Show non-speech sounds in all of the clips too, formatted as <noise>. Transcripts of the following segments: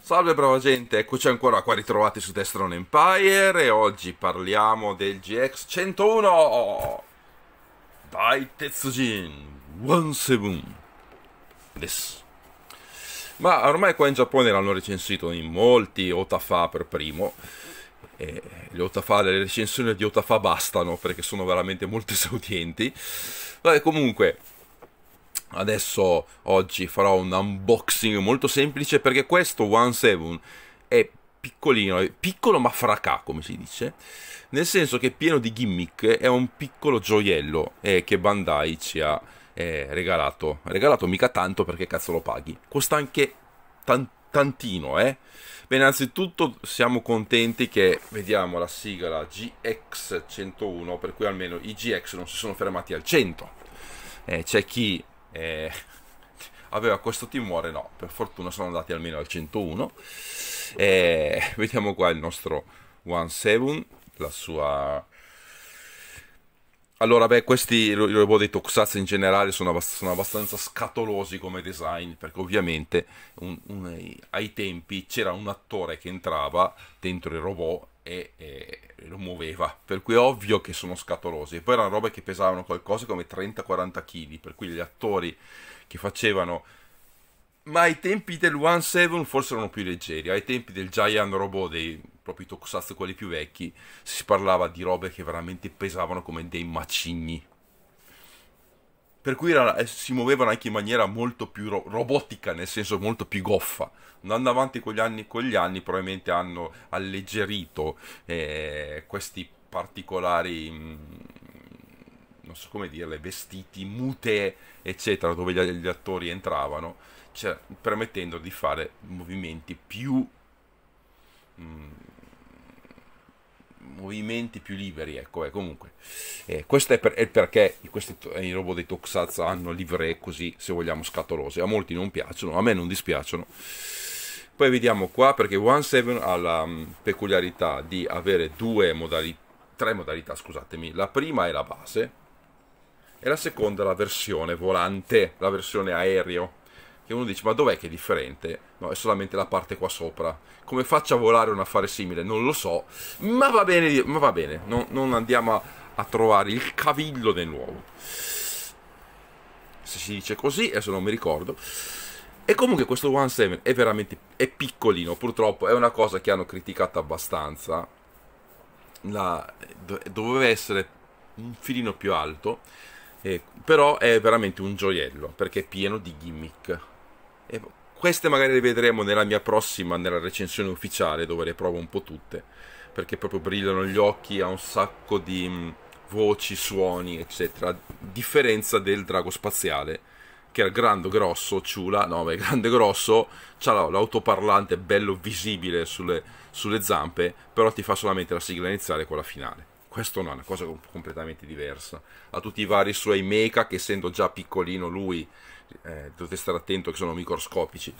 Salve brava gente, eccoci ancora qua ritrovati su Destron Empire e oggi parliamo del GX 101 Dai Tetsujin 17 This. Ma ormai qua in Giappone l'hanno recensito in molti, Otafa per primo. E le Otafa, le recensioni di Otafa bastano perché sono veramente molto esaudienti <laughs> Vabbè comunque Adesso oggi farò un unboxing molto semplice perché questo One 7 è piccolino, è piccolo ma fracà come si dice, nel senso che è pieno di gimmick, è un piccolo gioiello eh, che Bandai ci ha eh, regalato, regalato mica tanto perché cazzo lo paghi, costa anche tan- tantino eh. Beh, innanzitutto siamo contenti che vediamo la sigla GX101, per cui almeno i GX non si sono fermati al 100. Eh, c'è chi <laughs> eh, aveva questo timore, no, per fortuna sono andati almeno al 101. Eh, <laughs> vediamo qua il nostro One 7, la sua... Allora, beh, questi robot dei Tokusatsu in generale sono, abbast- sono, abbastanza scatolosi come design, perché ovviamente un, un, ai tempi c'era un attore che entrava dentro il robot e, e, lo muoveva, per cui è ovvio che sono scatolosi. E poi erano robe che pesavano qualcosa come 30-40 kg, per cui gli attori che facevano... Ma ai tempi del One 7 forse erano più leggeri, ai tempi del Giant Robot, dei propri tokusatsu quelli più vecchi, si parlava di robe che veramente pesavano come dei macigni per cui era, eh, si muovevano anche in maniera molto più ro- robotica, nel senso molto più goffa. Andando avanti con gli anni, con gli anni probabilmente hanno alleggerito eh, questi particolari, mh, mm, non so come dirle, vestiti, mute, eccetera, dove gli, gli attori entravano, cioè, permettendo di fare movimenti più... Mh, mm, movimenti più liberi, ecco, eh, comunque. Eh, questo è, per, è perché questi, i robot dei Tokusatsu hanno livree così, se vogliamo, scatolose. A molti non piacciono, a me non dispiacciono. Poi vediamo qua, perché One 7 ha la um, peculiarità di avere due modalità, tre modalità, scusatemi. La prima è la base, e la seconda è la versione volante, la versione aereo che uno dice ma dov'è che è differente? No, è solamente la parte qua sopra. Come faccia a volare un affare simile? Non lo so, ma va bene, ma va bene. Non, non andiamo a, a, trovare il cavillo del nuovo. Se si dice così, adesso non mi ricordo. E comunque questo One 7 è veramente è piccolino, purtroppo è una cosa che hanno criticato abbastanza. La, doveva essere un filino più alto, eh, però è veramente un gioiello perché è pieno di gimmick e queste magari le vedremo nella mia prossima, nella recensione ufficiale, dove le provo un po' tutte, perché proprio brillano gli occhi, ha un sacco di mh, voci, suoni, eccetera, a differenza del drago spaziale, che era grande, grosso, ciula, no, beh, <laughs> grande, grosso, c'ha l'autoparlante bello visibile sulle, sulle zampe, però ti fa solamente la sigla iniziale e quella finale questo no, è una cosa completamente diversa. Ha tutti i vari suoi mecha che essendo già piccolino lui eh, dovete stare attento che sono microscopici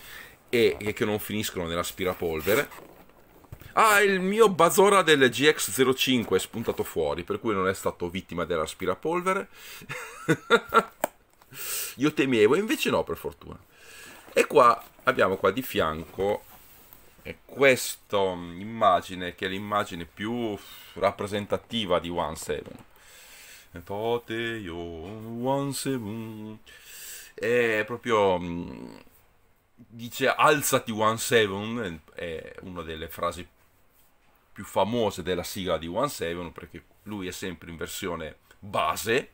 e, e che non finiscono nell'aspirapolvere. Ah, il mio Bazora del GX05 è spuntato fuori, per cui non è stato vittima dell'aspirapolvere. <laughs> Io temevo, invece no, per fortuna. E qua abbiamo qua di fianco questa immagine, che è l'immagine più rappresentativa di One Seven. One Seven è proprio mm, dice alzati One Seven è una delle frasi più famose della sigla di One Seven perché lui è sempre in versione base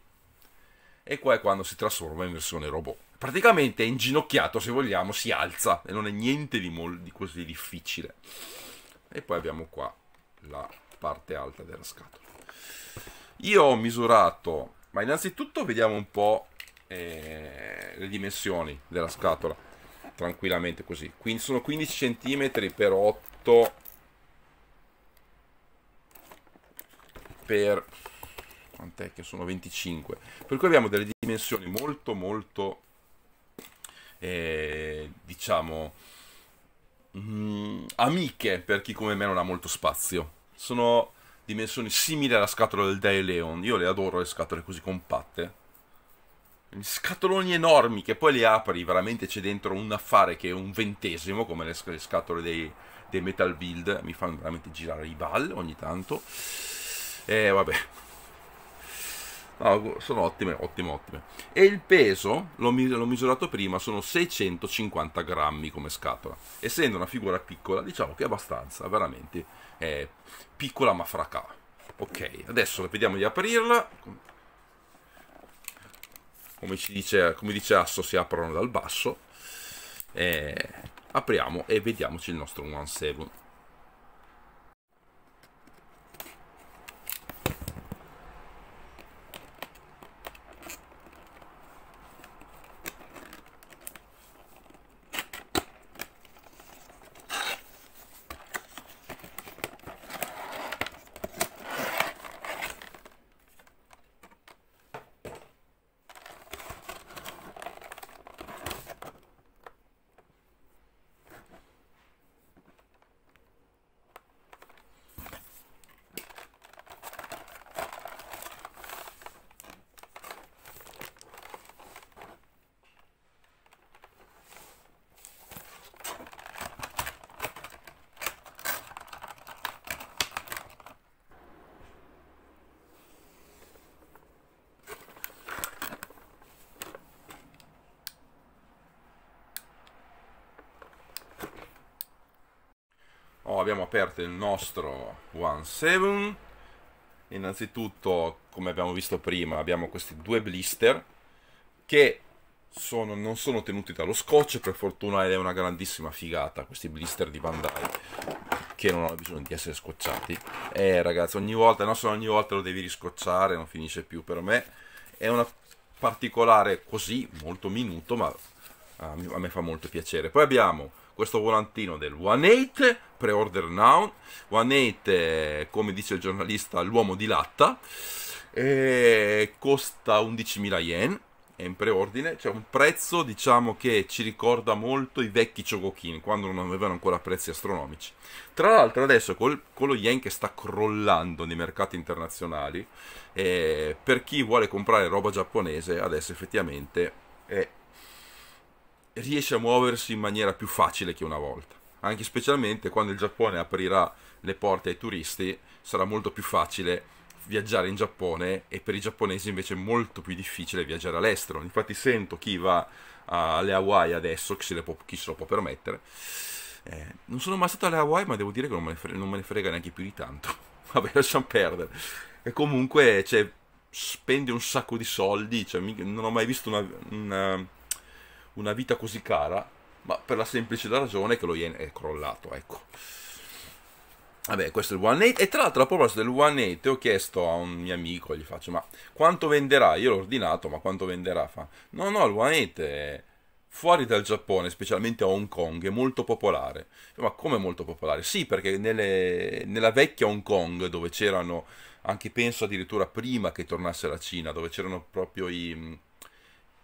e qua è quando si trasforma in versione robot. Praticamente è inginocchiato se vogliamo si alza e non è niente di, di così difficile. E poi abbiamo qua la parte alta della scatola. Io ho misurato ma innanzitutto vediamo un po' eh, le dimensioni della scatola tranquillamente così. Quindi sono 15 cm per 8 per quant'è che sono? 25 per cui abbiamo delle dimensioni molto molto eh, diciamo mh, mm, amiche per chi come me non ha molto spazio. Sono dimensioni simili alla scatola del Dai Leon. Io le adoro le scatole così compatte scatoloni enormi che poi li apri, veramente c'è dentro un affare che è un ventesimo, come le, le scatole dei, dei Metal Build, mi fanno veramente girare i ball ogni tanto. E vabbè. No, sono ottime, ottime, ottime. E il peso, l'ho, l'ho misurato prima, sono 650 grammi come scatola. Essendo una figura piccola, diciamo che è abbastanza, veramente, è piccola ma fracà. Ok, adesso vediamo di aprirla come, dice, come dice Asso si aprono dal basso eh, apriamo e vediamoci il nostro 1.7 oh, abbiamo aperto il nostro One 7 innanzitutto come abbiamo visto prima abbiamo questi due blister che sono, non sono tenuti dallo scotch per fortuna ed è una grandissima figata questi blister di Bandai che non hanno bisogno di essere scocciati eh ragazzi ogni volta no, ogni volta lo devi riscocciare non finisce più per me. È una particolare così molto minuto ma a me fa molto piacere. Poi abbiamo questo volantino del One 8 pre-order now. One 8 come dice il giornalista l'uomo di latta. E costa 11.000 yen è in preordine. C'è un prezzo diciamo che ci ricorda molto i vecchi Chogokin quando non avevano ancora prezzi astronomici. Tra l'altro adesso col, con lo yen che sta crollando nei mercati internazionali eh, per chi vuole comprare roba giapponese adesso effettivamente è riesce a muoversi in maniera più facile che una volta. Anche specialmente quando il Giappone aprirà le porte ai turisti, sarà molto più facile viaggiare in Giappone e per i giapponesi invece è molto più difficile viaggiare all'estero. Infatti sento chi va alle Hawaii adesso, chi se, può, chi se lo può permettere. Eh, non sono mai stato alle Hawaii, ma devo dire che non me ne frega, me ne frega neanche più di tanto. <laughs> Vabbè, lasciamo perdere. E comunque, cioè, spendi un sacco di soldi, cioè, non ho mai visto una, una una vita così cara, ma per la semplice ragione che lo yen è crollato, ecco. Vabbè, questo è il One 8 e tra l'altro a proposito del One 8 ho chiesto a un mio amico, gli faccio, ma quanto venderà? Io l'ho ordinato, ma quanto venderà? Fa, no, no, il One 8 è fuori dal Giappone, specialmente a Hong Kong, è molto popolare. Ma come molto popolare? Sì, perché nelle, nella vecchia Hong Kong, dove c'erano, anche penso addirittura prima che tornasse la Cina, dove c'erano proprio i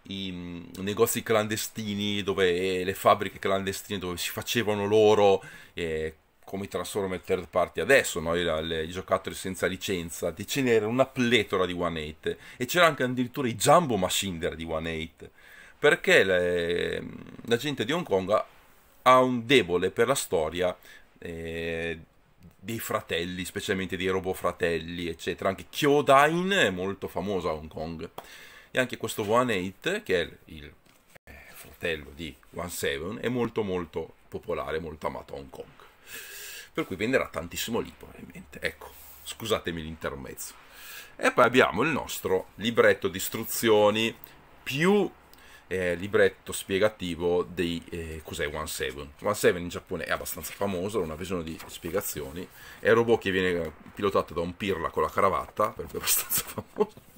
i mm, negozi clandestini, dove, le fabbriche clandestine dove si facevano loro, eh, come i Transformer third party adesso, no? I, i giocattoli senza licenza, ce n'era una pletora di One 8 e c'era anche addirittura i Jumbo Machine di One 8 perché le, la gente di Hong Kong ha, un debole per la storia eh, dei fratelli, specialmente dei robot fratelli, eccetera. Anche Kyodain è molto famoso a Hong Kong e anche questo One 8 che è il eh, fratello di One 7 è molto molto popolare, molto amato a Hong Kong. Per cui venderà tantissimo lì probabilmente. Ecco, scusatemi l'intermezzo. E poi abbiamo il nostro libretto di istruzioni più eh, libretto spiegativo di eh, cos'è One 7 One 7 in Giappone è abbastanza famoso, ha una visione di spiegazioni. È un robot che viene pilotato da un pirla con la cravatta per cui è abbastanza <laughs> famoso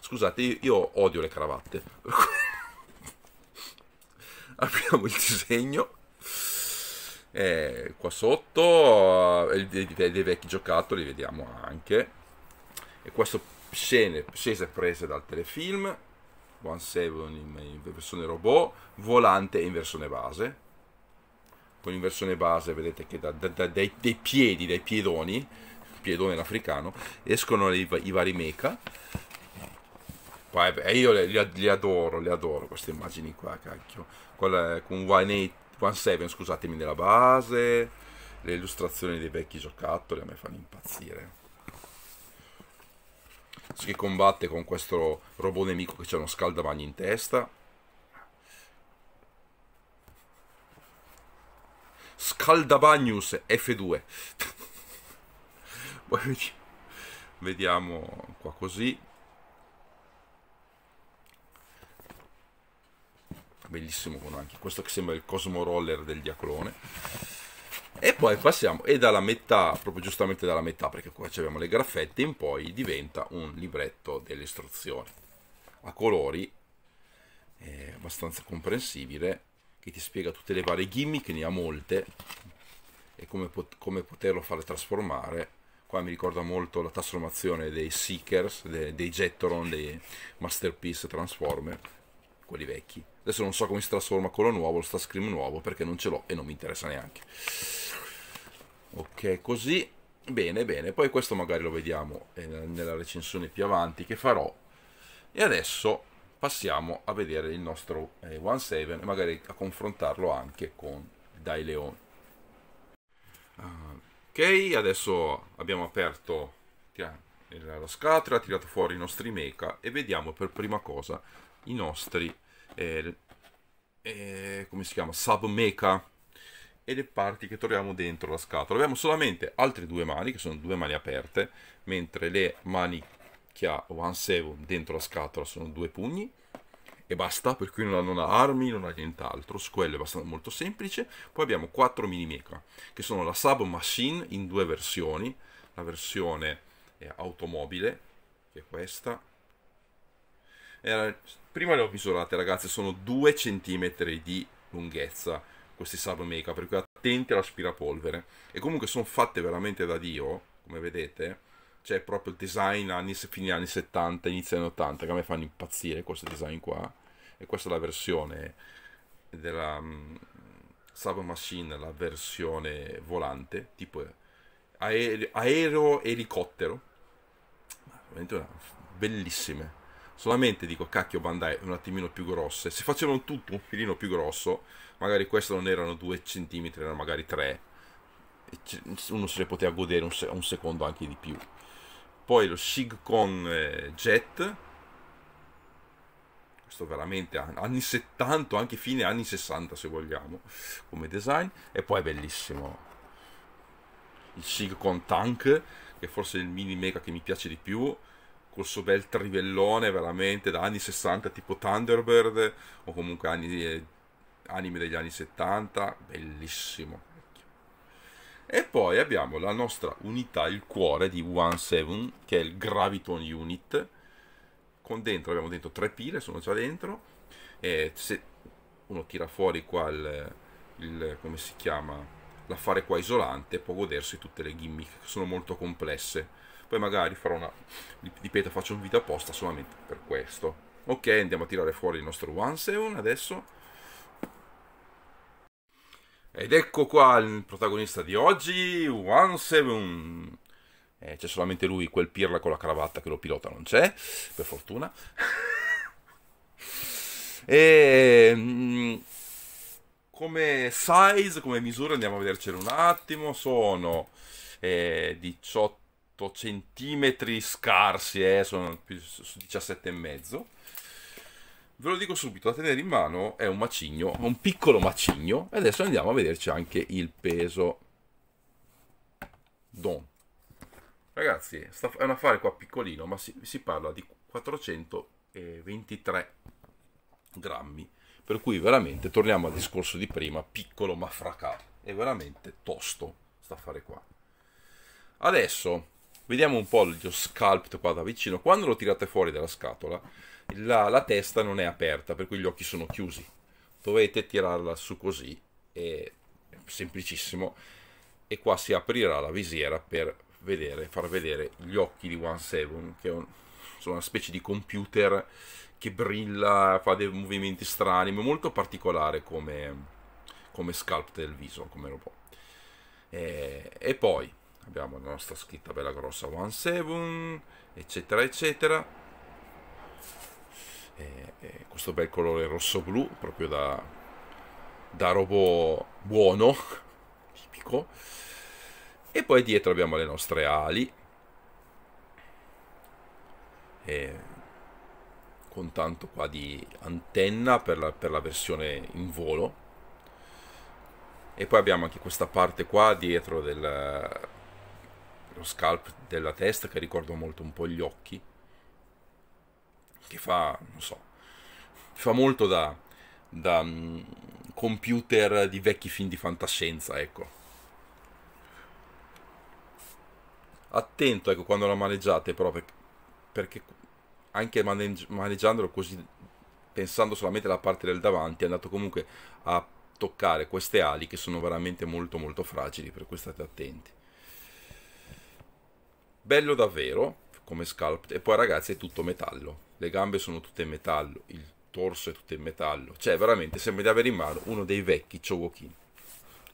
Scusate, io, io odio le cravatte. <laughs> Apriamo il disegno. Eh, qua sotto eh, dei, dei, vecchi giocattoli, vediamo anche. E questo scene, scese prese dal telefilm. One 7 in, in versione robot, volante in versione base. Con in versione base vedete che da, da, da, dai, dai piedi, dai piedoni, piedone africano, escono i, i vari mecha Eh, io li, li, adoro, li adoro queste immagini qua, cacchio. Quella con 17, scusatemi, nella base, le illustrazioni dei vecchi giocattoli a me fanno impazzire. Si combatte con questo robot nemico che c'è uno scaldabagni in testa. Scaldabagnus F2. <laughs> Poi vediamo qua così. Bellissimo con anche questo che sembra il Cosmo Roller del Diaclone. E poi passiamo, e dalla metà, proprio giustamente dalla metà, perché qua abbiamo le graffette, in poi diventa un libretto delle istruzioni a colori, eh, abbastanza comprensibile, che ti spiega tutte le varie gimmick, ne ha molte, e come, pot come poterlo fare trasformare. Qua mi ricorda molto la trasformazione dei Seekers, dei, dei Jetteron, dei Masterpiece Transformer, quelli vecchi. Adesso non so come si trasforma quello nuovo, lo sta Scream nuovo, perché non ce l'ho e non mi interessa neanche. Ok così. Bene bene. Poi questo magari lo vediamo eh, nella recensione più avanti che farò. E adesso passiamo a vedere il nostro eh, One 7 e magari a confrontarlo anche con Dai Leon ok adesso abbiamo aperto la scatola tirato fuori i nostri mecha e vediamo per prima cosa i nostri eh, eh, come si chiama sub mecha e le parti che troviamo dentro la scatola. Abbiamo solamente altre due mani, che sono due mani aperte, mentre le mani che ha One Seven dentro la scatola sono due pugni e basta, per cui non ha armi, non ha nient'altro, su quello è abbastanza molto semplice. Poi abbiamo quattro mini mecha, che sono la Sub Machine in due versioni, la versione eh, automobile, che è questa. Eh, prima le ho misurate ragazzi, sono 2 cm di lunghezza, questi sub mecha, per cui attenti all'aspirapolvere. E comunque sono fatte veramente da Dio, come vedete. C'è proprio il design anni, fine anni 70, inizio anni 80, che a me fanno impazzire questo design qua. E questa è la versione della um, Sub Machine, la versione volante, tipo aereo, aereo elicottero. Veramente bellissime. Solamente dico, cacchio Bandai, un attimino più grosse. Se facevano tutto un filino più grosso, magari questo non erano 2 cm, erano magari 3 uno se le poteva godere un, un, secondo anche di più. Poi lo Sigcon eh, Jet. Questo veramente anni 70 anche fine anni 60 se vogliamo come design. E poi è bellissimo. Il Sigcon Tank che forse è il mini mega che mi piace di più col suo bel trivellone veramente da anni 60 tipo Thunderbird o comunque anni eh, anime degli anni 70, bellissimo. E poi abbiamo la nostra unità, il cuore di One 7, che è il Graviton Unit. Con dentro abbiamo dentro tre pile, sono già dentro. E se uno tira fuori qua il, il come si chiama, l'affare qua isolante, può godersi tutte le gimmick, che sono molto complesse. Poi magari farò una, ripeto, faccio un video apposta solamente per questo. Ok, andiamo a tirare fuori il nostro One 7 adesso ed ecco qua il protagonista di oggi, One Seven. Eh, c'è solamente lui, quel pirla con la cravatta che lo pilota non c'è, per fortuna. <laughs> e mm, come size, come misura, andiamo a vedercelo un attimo, sono eh, 18 centimetri scarsi, eh, sono più su 17,5 Ve lo dico subito, da tenere in mano è un macigno, un piccolo macigno. E adesso andiamo a vederci anche il peso. Don. Ragazzi, è un affare qua piccolino, ma si, si parla di 423 grammi. Per cui veramente, torniamo al discorso di prima, piccolo ma fracato. È veramente tosto, sta affare qua. Adesso, vediamo un po' lo sculpt qua da vicino. Quando lo tirate fuori dalla scatola la, la, testa non è aperta, per cui gli occhi sono chiusi. Dovete tirarla su così, è semplicissimo, e qua si aprirà la visiera per vedere, far vedere gli occhi di One Seven, che un, sono una specie di computer che brilla, fa dei movimenti strani, ma molto particolare come, come sculpt del viso, come robot. E, e poi abbiamo la nostra scritta bella grossa One Seven, eccetera, eccetera. E, e questo bel colore rosso-blu, proprio da, da robot buono, <laughs> tipico. E poi dietro abbiamo le nostre ali, e con tanto qua di antenna per la, per la versione in volo. E poi abbiamo anche questa parte qua dietro del lo scalp della testa che ricorda molto un po' gli occhi che fa non so fa molto da, da um, computer di vecchi film di fantascienza ecco attento ecco quando la maneggiate però perché, perché anche maneggi- maneggiandolo così, pensando solamente alla parte del davanti, è andato comunque a toccare queste ali che sono veramente molto molto fragili, per cui state attenti. Bello davvero come sculpt e poi ragazzi è tutto metallo, le gambe sono tutte in metallo, il torso è tutto in metallo, cioè veramente sembra di avere in mano uno dei vecchi Chogokin.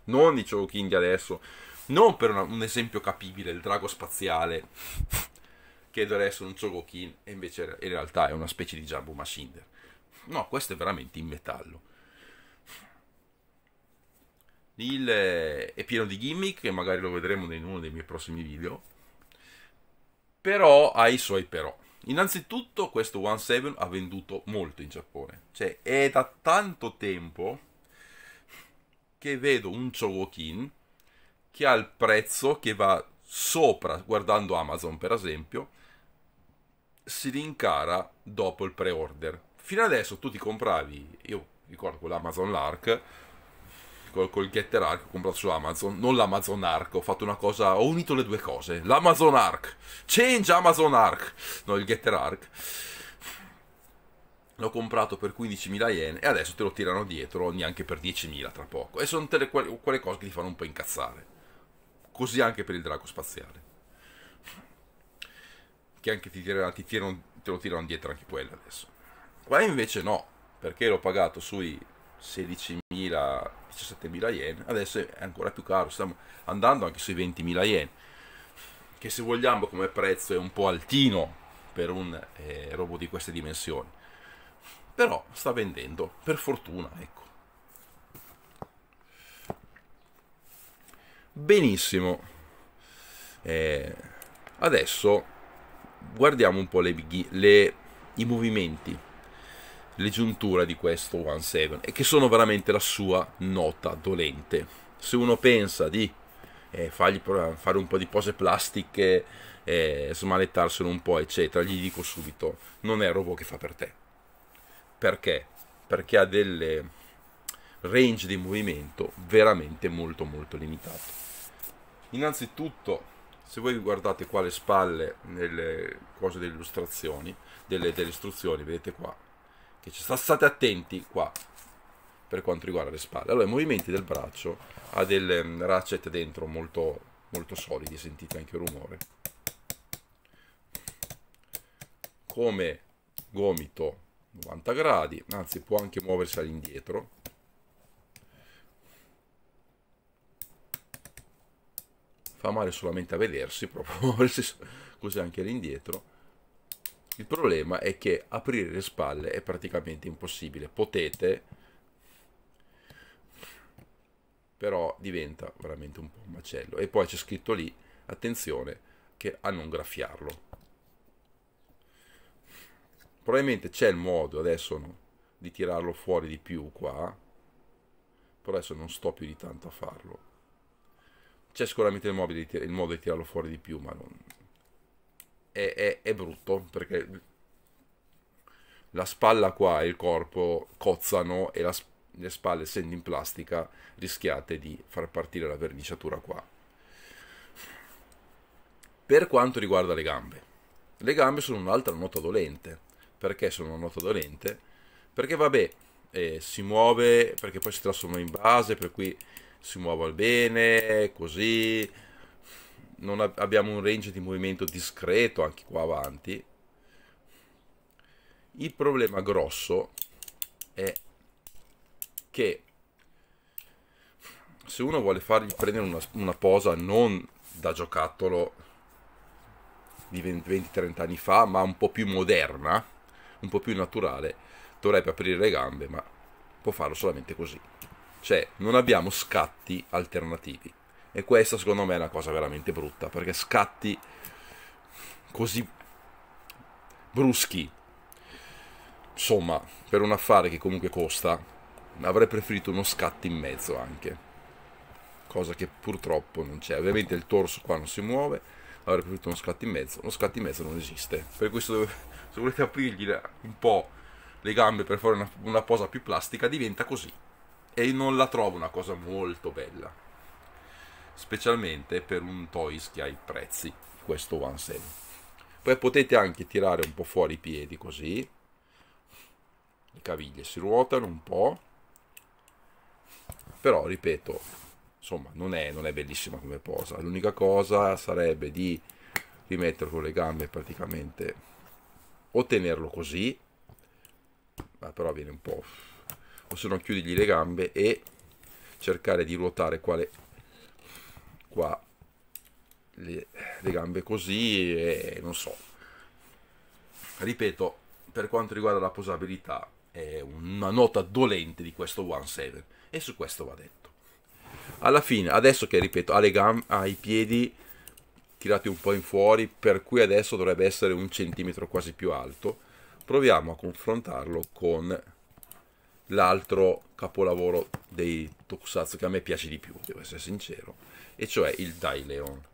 Non i Chogokin di adesso, non per una, un esempio capibile, il drago spaziale <laughs> che dovrebbe essere un Chogokin e invece in realtà è una specie di Jumbo Machinder. No, questo è veramente in metallo. Il eh, è pieno di gimmick e magari lo vedremo in uno dei miei prossimi video. Però ha i suoi però. Innanzitutto questo One 7 ha venduto molto in Giappone. Cioè è da tanto tempo che vedo un Chogokin che ha il prezzo che va sopra, guardando Amazon per esempio, si rincara dopo il pre-order. Fino adesso tu ti compravi, io ricordo con l'Amazon Lark, col, col Getter Arc ho comprato su Amazon, non l'Amazon Arc, ho fatto una cosa, ho unito le due cose, l'Amazon Arc, change Amazon Arc, no il Getter Arc. L'ho comprato per 15.000 yen e adesso te lo tirano dietro neanche per 10.000 tra poco. E sono quelle, quelle cose che ti fanno un po' incazzare. Così anche per il drago spaziale che anche ti, tirano, ti, tirano, te lo tirano dietro anche quello adesso. Qua invece no, perché l'ho pagato sui 16.000, 17.000 yen, adesso è ancora più caro, stiamo andando anche sui 20.000 yen, che se vogliamo come prezzo è un po' altino per un eh, robot di queste dimensioni, però sta vendendo, per fortuna, ecco. Benissimo. Eh, adesso guardiamo un po' le, le, i movimenti, le giunture di questo One 7 e che sono veramente la sua nota dolente. Se uno pensa di eh, fargli fare un po' di pose plastiche, eh, smanettarselo un po', eccetera, gli dico subito, non è il robot che fa per te. Perché? Perché ha delle range di movimento veramente molto molto limitate. Innanzitutto se voi guardate qua le spalle nelle cose delle illustrazioni, delle, delle istruzioni, vedete qua, che ci sta, state attenti qua per quanto riguarda le spalle. Allora, i movimenti del braccio ha delle mm, ratchet dentro molto, molto solidi, sentite anche il rumore. Come gomito 90 gradi, anzi può anche muoversi all'indietro fa male solamente a vedersi, <laughs> proprio muoversi così anche all'indietro. Il problema è che aprire le spalle è praticamente impossibile. Potete, però diventa veramente un po' un macello. E poi c'è scritto lì, attenzione, che a non graffiarlo. Probabilmente c'è il modo adesso no, di tirarlo fuori di più qua, però adesso non sto più di tanto a farlo c'è sicuramente il, di, il, modo di tirarlo fuori di più, ma non... è, è, è brutto perché la spalla qua e il corpo cozzano e la, le spalle essendo in plastica rischiate di far partire la verniciatura qua. Per quanto riguarda le gambe, le gambe sono un'altra nota dolente. Perché sono una nota dolente? Perché vabbè, eh, si muove, perché poi si trasforma in base, per cui si muove bene, così. Non abbiamo un range di movimento discreto anche qua avanti. Il problema grosso è che se uno vuole fargli prendere una, una posa non da giocattolo di 20-30 anni fa, ma un po' più moderna, un po' più naturale, dovrebbe aprire le gambe, ma può farlo solamente così. Cioè, non abbiamo scatti alternativi. E questa secondo me è una cosa veramente brutta, perché scatti così bruschi, insomma, per un affare che comunque costa, avrei preferito uno scatto in mezzo anche. Cosa che purtroppo non c'è. Ovviamente il torso qua non si muove, avrei preferito uno scatto in mezzo. Uno scatto in mezzo non esiste. Per questo, se volete aprirgli un po' le gambe per fare una, una posa più plastica, diventa così. E non la trovo una cosa molto bella. Specialmente per un Toys che ha i prezzi. Questo One 7. Poi potete anche tirare un po' fuori i piedi così. Le caviglie si ruotano un po'. Però, ripeto, insomma, non è, non è bellissima come posa. L'unica cosa sarebbe di rimettere con le gambe praticamente o tenerlo così, ma però viene un po'... o se no chiudigli le gambe e cercare di ruotare quale qua le, le gambe così e non so. Ripeto, per quanto riguarda la posabilità, è una nota dolente di questo One 7 e su questo va detto. Alla fine, adesso che ripeto, ha le gambe, ha i piedi tirati un po' in fuori, per cui adesso dovrebbe essere un centimetro quasi più alto, proviamo a confrontarlo con l'altro capolavoro dei Tokusatsu che a me piace di più, devo essere sincero, e cioè il Daileon.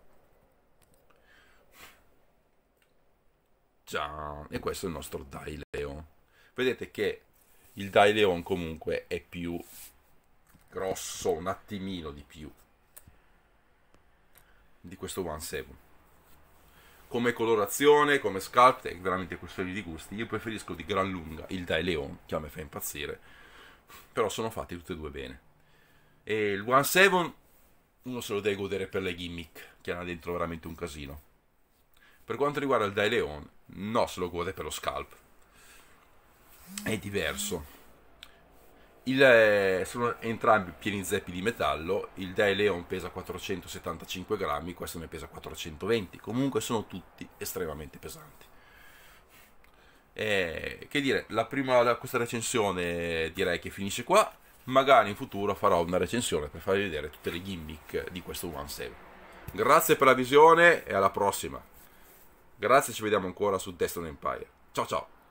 Gian. E questo è il nostro Daileon. Vedete che il Daileon comunque è più grosso, un attimino di più di questo One 7. Come colorazione, come sculpt, è veramente questione di gusti. Io preferisco di gran lunga il Daileon, che a me fa impazzire, però sono fatti tutti e due bene. E il One 7 uno se lo deve godere per le gimmick, che hanno dentro veramente un casino. Per quanto riguarda il Daileon, no, se lo gode per lo scalp. È diverso. Il, eh, sono entrambi pieni zeppi di metallo. Il Daileon pesa 475 grammi, questo ne pesa 420. Comunque sono tutti estremamente pesanti. Eh, che dire, la prima, questa recensione direi che finisce qua. Magari in futuro farò una recensione per farvi vedere tutte le gimmick di questo One 7. Grazie per la visione e alla prossima. Grazie, ci vediamo ancora su Destiny Empire. Ciao ciao!